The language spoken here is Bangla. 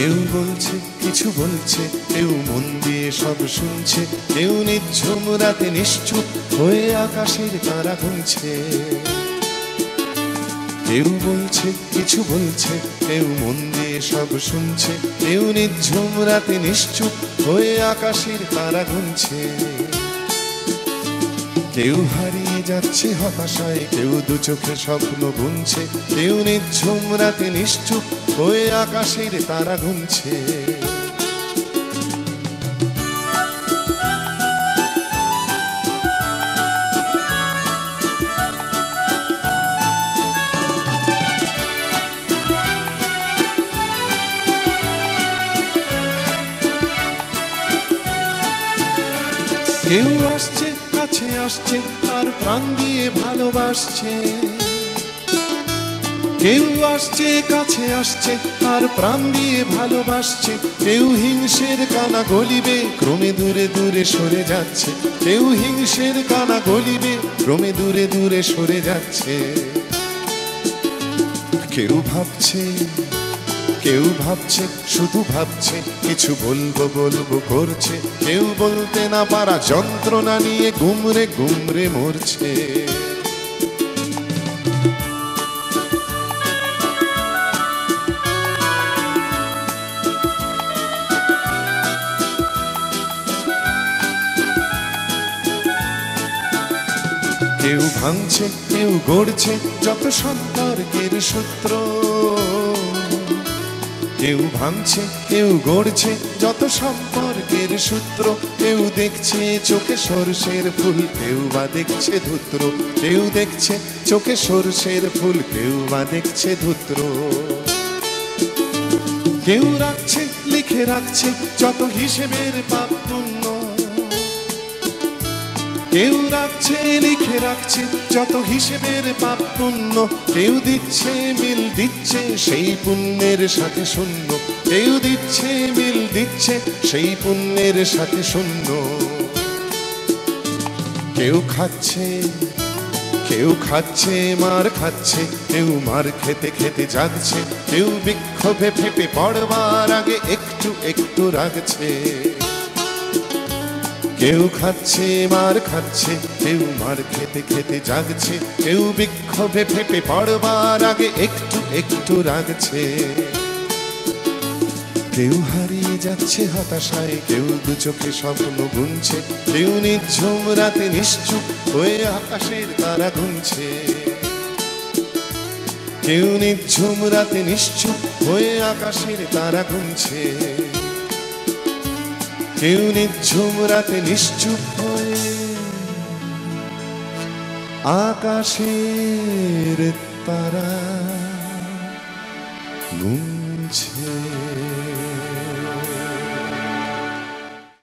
কেউ বলছে, কিছু বলছে, কেউ মন দিয়ে সব শুনছে, কেউ নিঝুম রাতে নিশ্চুপ হয়ে আকাশের তারা গুনছে কেউ বলছে, কিছু বলছে, কেউ মন দিয়ে সব শুনছে, কেউ নিঝুম রাতে নিশ্চুপ হয়ে আকাশের তারা গুনছে কেউ হারিয়ে যাচ্ছে হতাশায়, কেউ দু চোখে স্বপ্ন গুনছে, কেউ নিঝুম রাতে নিশ্চুপ হয়ে আকাশের তারা গুনছে। কেউ আসছে কাছে আসছে, আর প্রাণ দিয়ে ভালোবাসছে। কেউ আসছে, কাছে আসছে, আর প্রাণ দিয়ে ভালোবাসছে। কেউ হিংসের কানা গলিবে, ক্রমে দূরে দূরে সরে যাচ্ছে। কেউ হিংসের কানা গলিবে, ক্রমে দূরে দূরে সরে যাচ্ছে। কেউ ভাবছে কেউ ভাবছে, শুধু ভাবছে, কিছু বলব বলব, করছে। কেউ বলতে না পারা যন্ত্রণা নিয়ে গুমরে গুমরে মরছে। কেউ ভাঙছে, কেউ গড়ছে, যত সম্পর্কের সূত্র। কেউ ভাঙছে, কেউ গড়ছে, যত সম্পর্কের সূত্র, কেউ দেখছে চোখে সরষের ফুল, কেউ বা দেখছে ধূত্র, কেউ দেখছে চোখে সরষের ফুল, কেউ বা দেখছে ধূত্র। কেউ রাখছে, লিখে রাখছে, যত হিসেবের পাপ পুণ্য কেউ রাখছে, লিখে রাখছে, যত হিসেবের পাপ পুণ্য, কেউ দিচ্ছে, মিল দিচ্ছে, সেই পুণ্যের সাথে শূন্য। কেউ দিচ্ছে, মিল দিচ্ছে, সেই পুণ্যের সাথে শূন্য। কেউ খাচ্ছে কেউ খাচ্ছে, মার খাচ্ছে, কেউ মার খেতে খেতে জাগছে কেউ বিক্ষোভে ফেপে পড়বার আগে একটু একটু রাগছে। কেউ খাচ্ছে, মার খাচ্ছে, কেউ মার খেতে খেতে জাগছে, কেউ বিক্ষোভে ফেপে পড়বার আগে একটু একটু রাগছে। কেউ হারিয়ে যাচ্ছে হতাশায়, কেউ দু চোখে স্বপ্ন গুনছে, কেউ নিঝুম রাতে নিশ্চুপ হয়ে আকাশের তারা গুনছে। কেউ নিঝুম রাতে নিশ্চুপ হয়ে আকাশের তারা গুনছে। কেউ নিঝুম রাতে নিশ্চুপ হয়ে আকাশের তারা গুনছে।